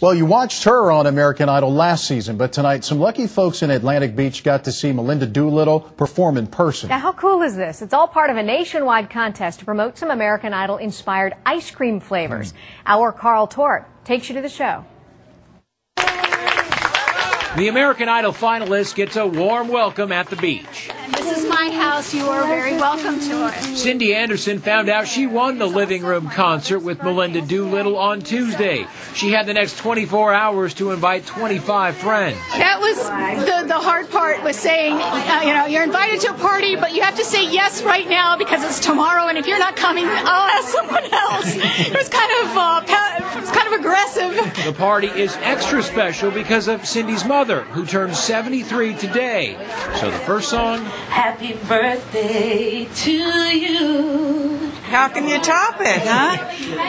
Well, you watched her on American Idol last season, but tonight some lucky folks in Atlantic Beach got to see Melinda Doolittle perform in person. Now, how cool is this? It's all part of a nationwide contest to promote some American Idol inspired ice cream flavors. Mm. Our Carl Torp takes you to the show. The American Idol finalist gets a warm welcome at the beach. This is my house. You are very welcome to it. Cindy Anderson found out she won the living room concert with Melinda Doolittle on Tuesday. She had the next 24 hours to invite 25 friends. That was the, the hard part was saying, uh, you know, you're invited to a party, but you have to say yes right now because it's tomorrow, and if you're not coming, I'll ask someone else. It was kind of uh, it was kind of aggressive. The party is extra special because of Cindy's mother, who turned 73 today. So the first song Happy birthday to you. How can you top it, huh?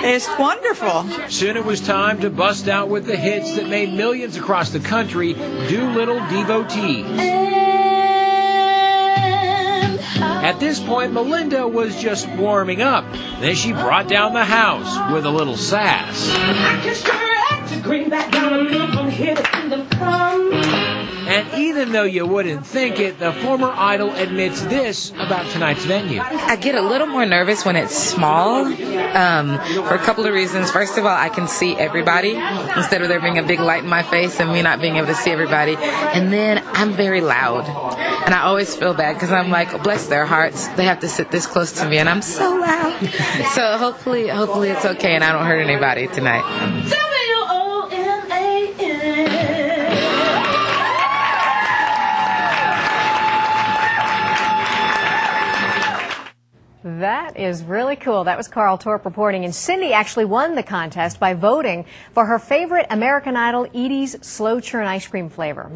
It's wonderful. Soon it was time to bust out with the hits that made millions across the country Doolittle devotees. At this point, Melinda was just warming up. Then she brought down the house with a little sass. And even though you wouldn't think it, the former idol admits this about tonight's venue. I get a little more nervous when it's small um, for a couple of reasons. First of all, I can see everybody instead of there being a big light in my face and me not being able to see everybody. And then I'm very loud. And I always feel bad because I'm like, oh, bless their hearts. They have to sit this close to me and I'm so loud. so hopefully, hopefully it's okay and I don't hurt anybody tonight. That is really cool. That was Carl Torp reporting. And Cindy actually won the contest by voting for her favorite American Idol Edy's Slow Churn ice cream flavor.